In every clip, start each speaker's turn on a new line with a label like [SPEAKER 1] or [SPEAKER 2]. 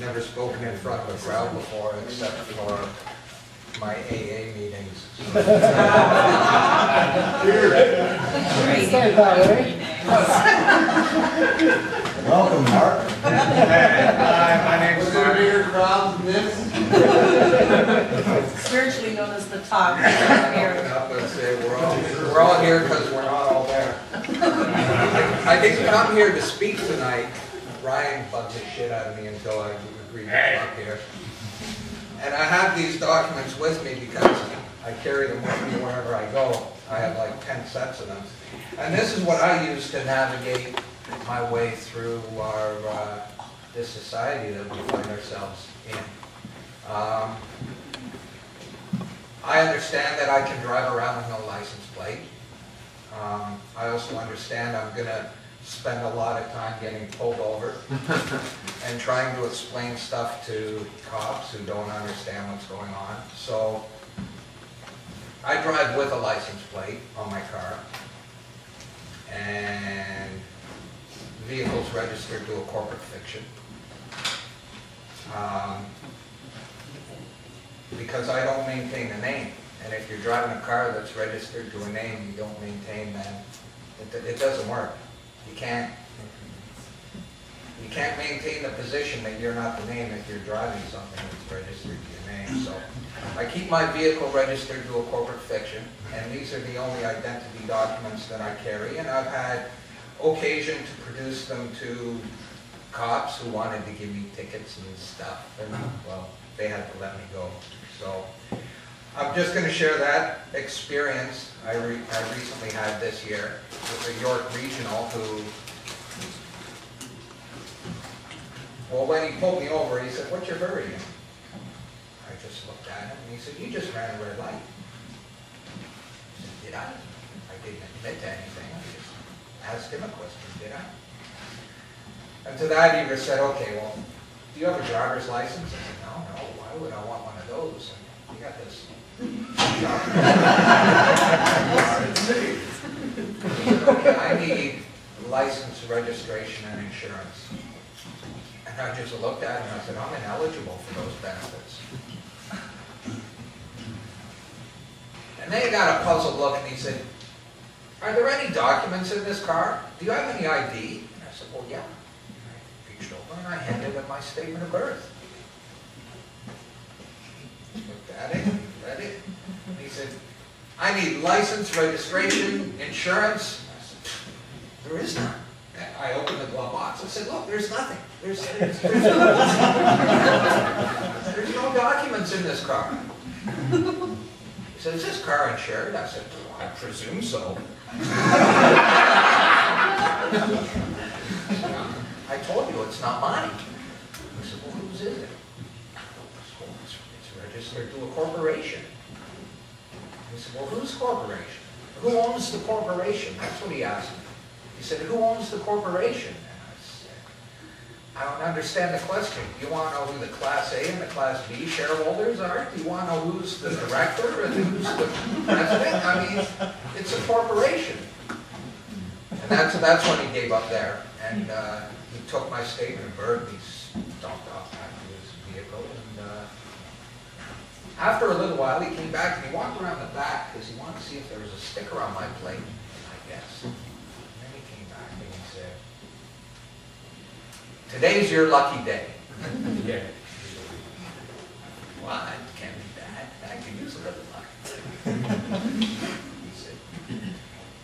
[SPEAKER 1] Never spoken in front of a crowd before except for my AA meetings.
[SPEAKER 2] Say that?
[SPEAKER 3] Welcome, Mark.
[SPEAKER 1] Hi, my name's
[SPEAKER 3] Was there a bigger crowd than this?
[SPEAKER 4] spiritually known as the top
[SPEAKER 1] Open
[SPEAKER 4] here.
[SPEAKER 1] up and say, we're all, we're all here because we're not all there. I didn't come here to speak tonight. Ryan bugged the shit out of me until I agreed to come up here. And I have these documents with me because I carry them with me wherever I go. I have like ten sets of them. And this is what I use to navigate my way through our, uh, this society that we find ourselves in. Um, I understand that I can drive around with no license plate. Um, I also understand I'm gonna spend a lot of time getting pulled over and trying to explain stuff to cops who don't understand what's going on. So I drive with a license plate on my car. And vehicle's registered to a corporate fiction. Um, because I don't maintain a name. And if you're driving a car that's registered to a name you don't maintain, that. it, it doesn't work. You can't, you can't maintain the position that you're not the name if you're driving something that's registered to your name. So I keep my vehicle registered to a corporate fiction, and these are the only identity documents that I carry. And I've had occasion to produce them to cops who wanted to give me tickets and stuff, and, well, they had to let me go. So, I'm just gonna share that experience I re, I recently had this year with the York Regional who, well, when he pulled me over, he said, what's your hurry? I just looked at him, and he said, you just ran a red light. I said, did I? I didn't admit to anything, I just asked him a question, did I? And to that, he said, okay, well, do you have a driver's license? I said, no, no, why would I want one of those? And you got this. He I need license, registration, and insurance. And I just looked at him and I said, I'm ineligible for those benefits. And they got a puzzled look and he said, are there any documents in this car? Do you have any ID? And I said, well, yeah. I reached over and I handed him my statement of birth. Looked at it, read it, and he said, I need license, registration, insurance. I said, there is none. I opened the glove box, I said, look, there's nothing. There's, there's, there's no, there's no documents in this car. He said, is this car insured? I said, well, I presume so. I told you it's not mine. He said, well, whose is it? I said, well, it's, registered to a corporation. He said, well, whose corporation? Who owns the corporation? That's what he asked me. He said, who owns the corporation? And I said, I don't understand the question. Do you want to know who the Class A and the Class B shareholders are? Do you want to know who's the director and who's the president? I mean, it's a corporation. And that's, that's when he gave up there. And uh, he took my statement birth, he stomped off back to his vehicle. And uh, after a little while, he came back and he walked around the back because he wanted to see if there was a sticker on my plate, I guess. And then he came back and he said, Today's your lucky day. Yeah. Well, that can't be bad. I can use a little luck. He said,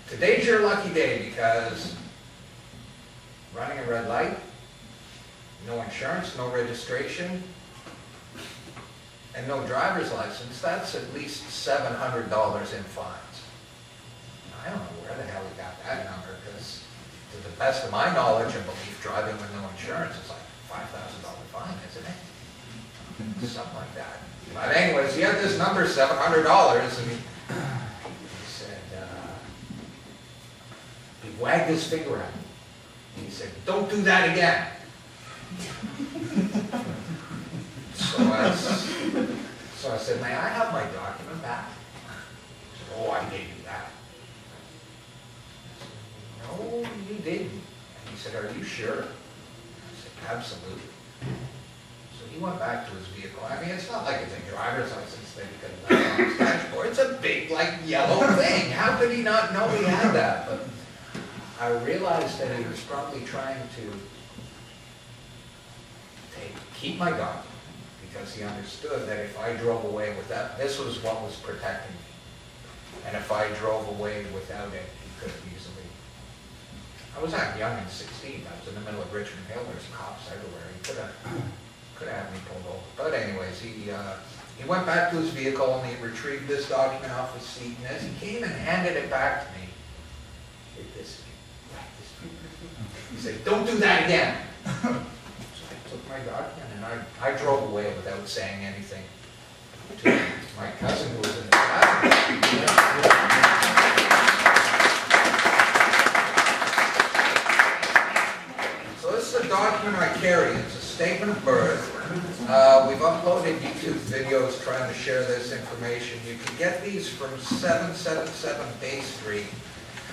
[SPEAKER 1] Today's your lucky day because running a red light, no insurance, no registration, and no driver's license, that's at least seven hundred dollars in fines. I don't know where the hell he got that number, because to the best of my knowledge and belief, driving with no insurance is like five thousand dollar fine, isn't it? Something like that. But anyways, he had this number, seven hundred dollars, and he, he said, uh, he wagged his finger at me. He said, don't do that again. So I, s- so I said, may I have my document back? He said, oh, I gave you that. I said, No, you didn't. And he said, are you sure? I said, absolutely. So he went back to his vehicle. I mean, it's not like it's a driver's license thing because that's on his dashboard. It's a big, like, yellow thing. How could he not know he had that? But I realized that he was probably trying to take, keep my gun because he understood that if I drove away with that, this was what was protecting me. And if I drove away without it, he could have easily. I was that Yonge and sixteen, I was in the middle of Richmond Hill, there's cops everywhere, he could have, could have had me pulled over. But anyways, he, uh, he went back to his vehicle and he retrieved this document off his seat, and as he came and handed it back to me, "Take this, this." He said, don't do that again. So I took my document I, I drove away without saying anything to my cousin who was in the passenger. So this is a document I carry, it's a statement of birth. Uh, we've uploaded YouTube videos trying to share this information. You can get these from seven seven seven Bay Street.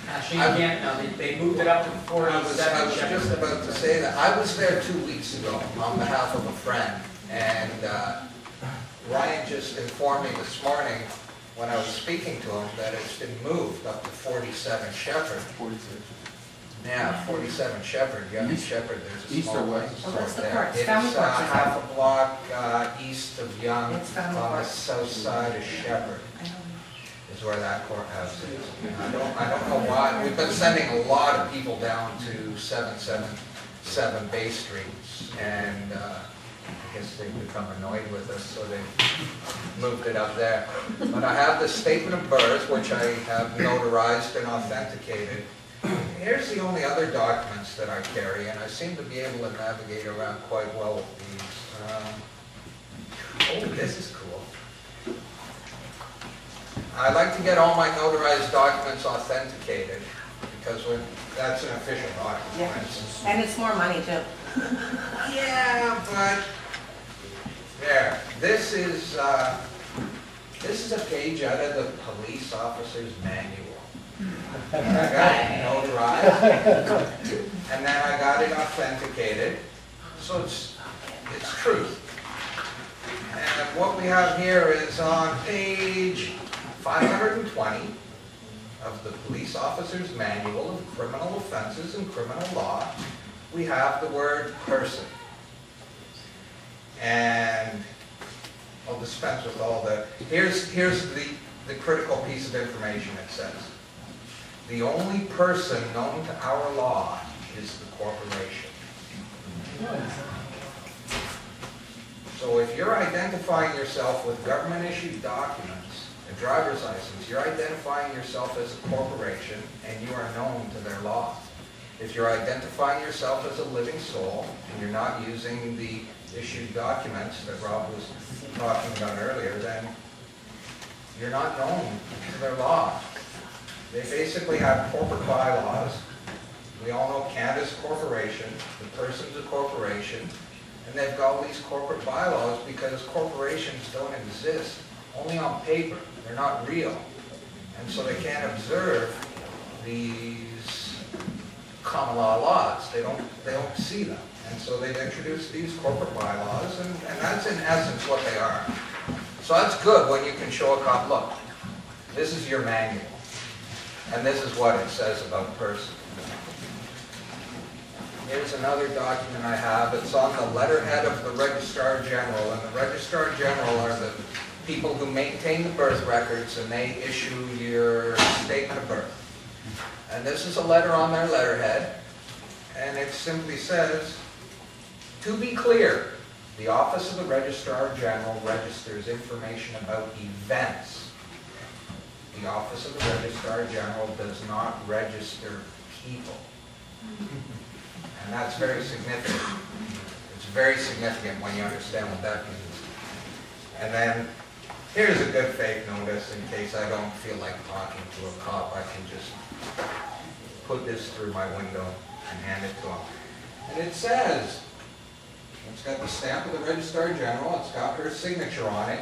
[SPEAKER 2] Actually, you can't, no, they, they moved it up to
[SPEAKER 1] I was. I was just about to say that, I was there two weeks ago on behalf of a friend, and uh, Ryan just informed me this morning, when I was speaking to him, that it's been moved up to forty-seven Sheppard. Yeah, forty-seven Sheppard, Yonge and
[SPEAKER 3] East-
[SPEAKER 1] Sheppard, there's a
[SPEAKER 3] east
[SPEAKER 1] small
[SPEAKER 3] or
[SPEAKER 1] place
[SPEAKER 3] west?
[SPEAKER 4] Oh, that's the
[SPEAKER 1] there.
[SPEAKER 4] park. It's Family
[SPEAKER 1] It's uh,
[SPEAKER 4] Park, is
[SPEAKER 1] half a block uh, east of Yonge,
[SPEAKER 4] It's Family
[SPEAKER 1] on the
[SPEAKER 4] Park.
[SPEAKER 1] south side of Sheppard
[SPEAKER 4] I know.
[SPEAKER 1] Is where that courthouse is. I don't, I don't know why, we've been sending a lot of people down to seven, seven, seven Bay Street, and, uh, I guess they've become annoyed with us, so they moved it up there. But I have the statement of birth, which I have notarized and authenticated. Here's the only other documents that I carry, and I seem to be able to navigate around quite well with these. Um, Oh, this is cool. I like to get all my notarized documents authenticated, because when, that's an official document. Yeah.
[SPEAKER 4] And it's more money too.
[SPEAKER 1] Yeah, but, there, this is, uh, this is a page out of the police officer's manual. And I got it notarized, and then I got it authenticated, so it's, it's truth. And what we have here is on page 520 of the police officer's manual of criminal offenses and criminal law, we have the word person. And I'll dispense with all the, here's, here's the, the critical piece of information it says. The only person known to our law is the corporation. So if you're identifying yourself with government-issued documents, a driver's license, you're identifying yourself as a corporation and you are known to their law. If you're identifying yourself as a living soul and you're not using the issued documents that Rob was talking about earlier, then you're not known to their law. They basically have corporate bylaws. We all know Canada's corporation, the person's a corporation, and they've got all these corporate bylaws because corporations don't exist, only on paper. They're not real. And so they can't observe these common law laws. They don't, they don't see them. And so they've introduced these corporate bylaws, and, and that's in essence what they are. So that's good when you can show a cop, look, this is your manual, and this is what it says about person. Here's another document I have, it's on the letterhead of the Registrar General, and the Registrar General are the people who maintain the birth records, and they issue your statement of birth. And this is a letter on their letterhead, and it simply says, "To be clear, the Office of the Registrar General registers information about events. The Office of the Registrar General does not register people." And that's very significant. It's very significant when you understand what that means. And then, here's a good faith notice in case I don't feel like talking to a cop, I can just put this through my window and hand it to him. And it says, it's got the stamp of the Registrar General, it's got her signature on it,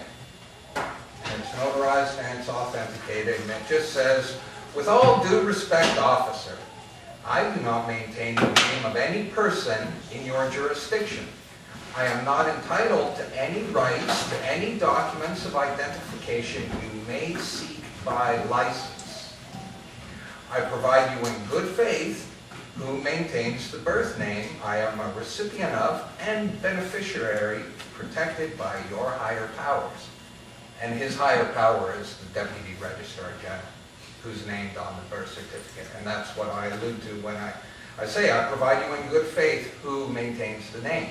[SPEAKER 1] and it's notarized and it's authenticated, and it just says, with all due respect, officer, I do not maintain the name of any person in your jurisdiction. I am not entitled to any rights to any documents of identification you may seek by license. I provide you in good faith who maintains the birth name I am a recipient of and beneficiary protected by your higher powers. And his higher power is the Deputy Registrar General, who's named on the birth certificate. And that's what I allude to when I, I say I provide you in good faith who maintains the name.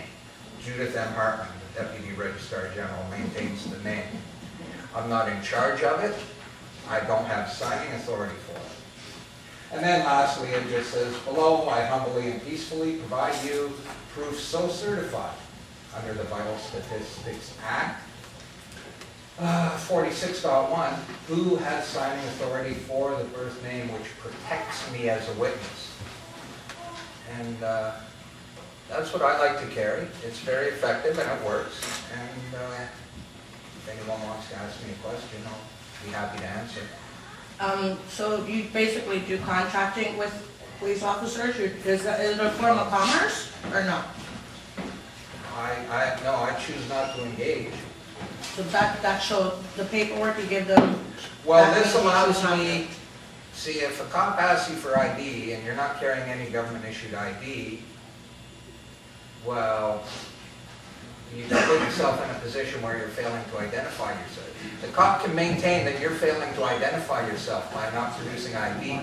[SPEAKER 1] Judith M. Hartman, the Deputy Registrar General, maintains the name. I'm not in charge of it. I don't have signing authority for it. And then lastly, it just says, below, I humbly and peacefully provide you proof so certified under the Vital Statistics Act. Uh, 46.1, who has signing authority for the birth name which protects me as a witness? And uh, that's what I like to carry. It's very effective and it works. And uh, if anyone wants to ask me a question, I'll be happy to answer.
[SPEAKER 4] Um, so you basically do contracting with police officers, You- is that, is it a form of commerce, or no?
[SPEAKER 1] I, I, no, I choose not to engage.
[SPEAKER 4] So that, that shows, the paperwork you give them,
[SPEAKER 1] Well, this allows me, see, if a cop asks you for ID and you're not carrying any government-issued ID, well, you put yourself in a position where you're failing to identify yourself. The cop can maintain that you're failing to identify yourself by not producing ID.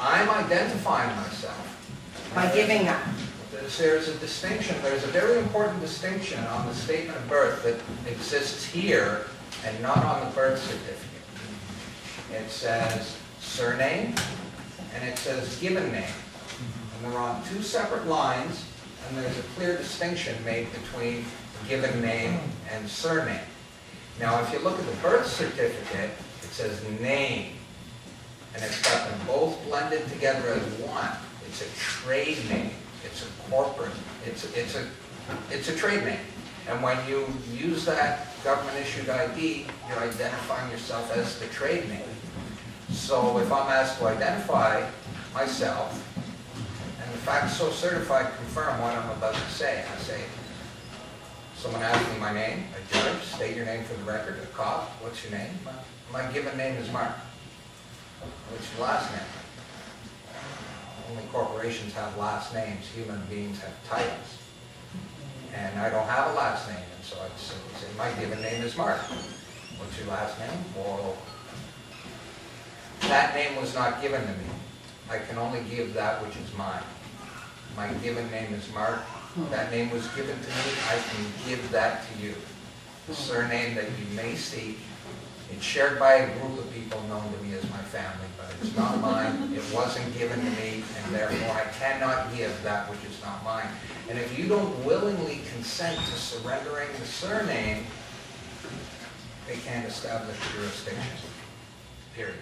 [SPEAKER 1] I'm identifying myself.
[SPEAKER 4] by giving that.
[SPEAKER 1] There's, there's a distinction, there's a very important distinction on the statement of birth that exists here and not on the birth certificate. It says surname and it says given name. And they're on two separate lines and there's a clear distinction made between given name and surname. Now, if you look at the birth certificate, it says name. And it's got them both blended together as one. It's a trade name. It's a corporate, it's, it's a, it's a trade name. And when you use that government-issued ID, you're identifying yourself as the trade name. So if I'm asked to identify myself, facts so certified confirm what I'm about to say, I say, someone asks me my name, a judge, state your name for the record, a cop, what's your name? My given name is Mark. What's your last name? Only corporations have last names, human beings have titles. And I don't have a last name, and so I'd say, say, my given name is Mark. What's your last name? Well, that name was not given to me. I can only give that which is mine. My given name is Mark. That name was given to me, I can give that to you. The surname that you may see, it's shared by a group of people known to me as my family, but it's not mine. It wasn't given to me, and therefore I cannot give that which is not mine. And if you don't willingly consent to surrendering the surname, they can't establish jurisdiction, period.